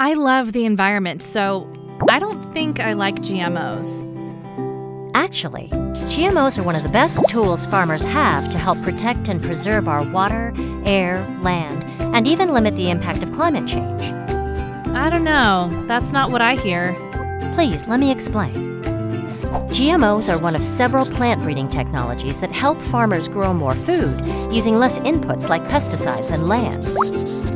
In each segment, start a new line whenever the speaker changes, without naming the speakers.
I love the environment, so I don't think I like GMOs.
Actually, GMOs are one of the best tools farmers have to help protect and preserve our water, air, land, and even limit the impact of climate change.
I don't know. That's not what I hear.
Please, let me explain. GMOs are one of several plant breeding technologies that help farmers grow more food using less inputs like pesticides and land.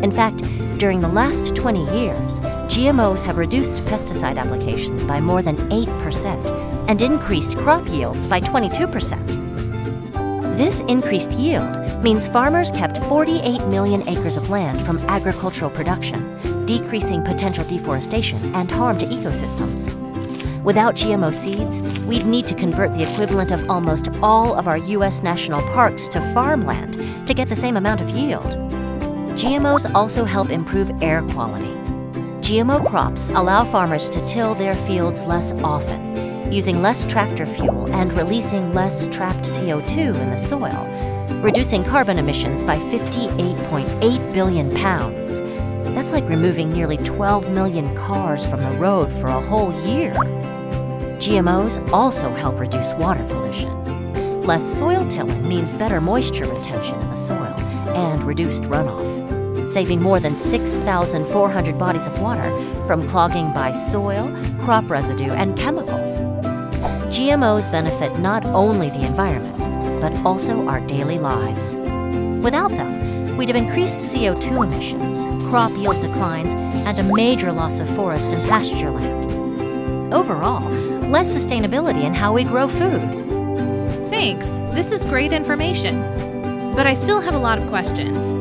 In fact, during the last 20 years, GMOs have reduced pesticide applications by more than 8% and increased crop yields by 22%. This increased yield means farmers kept 48 million acres of land from agricultural production, decreasing potential deforestation and harm to ecosystems. Without GMO seeds, we'd need to convert the equivalent of almost all of our U.S. national parks to farmland to get the same amount of yield. GMOs also help improve air quality. GMO crops allow farmers to till their fields less often, using less tractor fuel and releasing less trapped CO2 in the soil, reducing carbon emissions by 58.8 billion pounds. That's like removing nearly 12 million cars from the road for a whole year. GMOs also help reduce water pollution. Less soil tilling means better moisture retention in the soil and reduced runoff saving more than 6,400 bodies of water from clogging by soil, crop residue, and chemicals. GMOs benefit not only the environment, but also our daily lives. Without them, we'd have increased CO2 emissions, crop yield declines, and a major loss of forest and pasture land. Overall, less sustainability in how we grow food.
Thanks. This is great information. But I still have a lot of questions.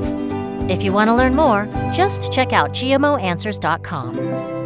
If you want to learn more, just check out GMOanswers.com.